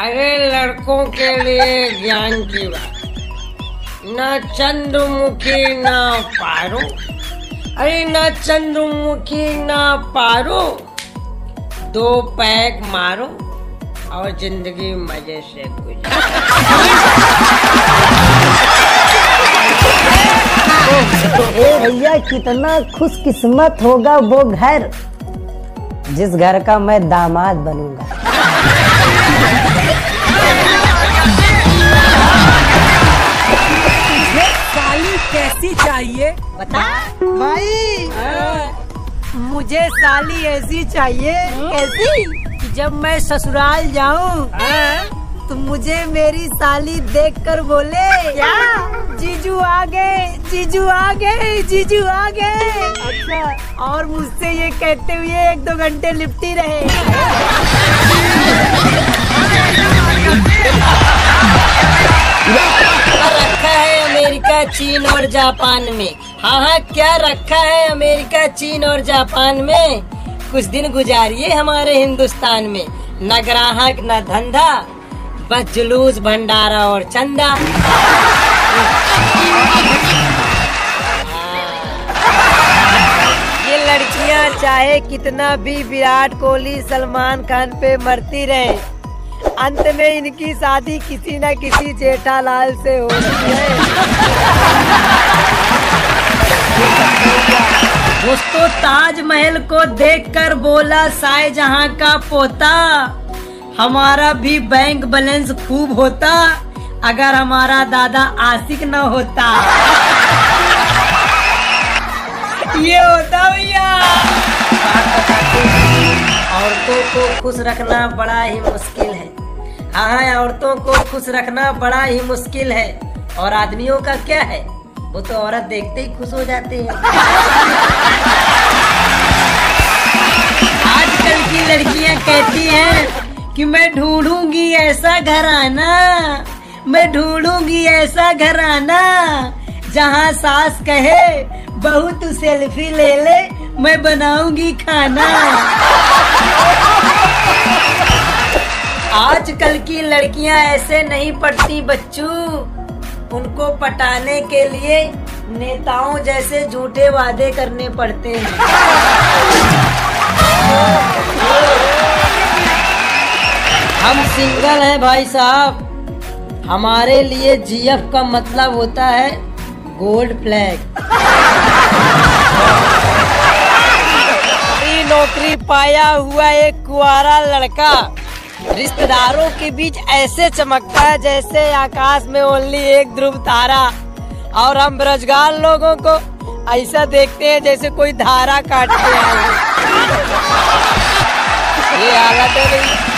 अरे लड़कों के लिए ज्ञान की बात। न चंद्रमुखी, न पारो। अरे न चंद्रमुखी, न पारो। दो पैक मारो और ज़िंदगी मज़े से गुजरो। भैया, कितना खुशकिस्मत होगा वो घर, जिस घर का मैं दामाद बनूँगा। मुझे साली ऐसी चाहिए कैसी? जब मैं ससुराल जाऊँ तो मुझे मेरी साली देखकर बोले क्या? जीजू आ गए जीजू आ गए जीजू आ गए। अच्छा। और मुझसे ये कहते हुए एक दो घंटे लिपटी रहे। रखा है अमेरिका चीन और जापान में। हाँ हाँ क्या रखा है अमेरिका, चीन और जापान में? कुछ दिन गुजारिए हमारे हिंदुस्तान में। न ग्राहक, न धंधा, बस जुलूस, भंडारा और चंदा। ये लड़कियाँ चाहे कितना भी विराट कोहली, सलमान खान पे मरती रहे, अंत में इनकी शादी किसी न किसी जेठालाल से होती है। दोस्तों, ताजमहल को देखकर बोला शाहजहां का पोता। हमारा भी बैंक बैलेंस खूब होता, अगर हमारा दादा आशिक न होता। ये होता भैया। औरतों को खुश रखना बड़ा ही मुश्किल है। हाँ हाँ औरतों को खुश रखना बड़ा ही मुश्किल है। और आदमियों का क्या है? वो तो औरत देखते ही खुश हो जाते हैं। आजकल की लड़कियाँ कहती हैं कि मैं ढूंढूँगी ऐसा घराना, मैं ढूंढूँगी ऐसा घराना, जहाँ सास कहे बहू तू सेल्फी ले ले, मैं बनाऊँगी खाना। आजकल की लड़कियाँ ऐसे नहीं पढ़ती बच्चों। उनको पटाने के लिए नेताओं जैसे झूठे वादे करने पड़ते हैं। हम सिंगल हैं भाई साहब। हमारे लिए जीएफ का मतलब होता है गोल्ड फ्लैग नौकरी नौकरी पाया हुआ एक कुआरा लड़का। रिश्तेदारों के बीच ऐसे चमकता है जैसे आकाश में ओनली एक ध्रुव तारा। और हम बेरोजगार लोगों को ऐसा देखते हैं जैसे कोई धारा काटते हैं। ये हालत है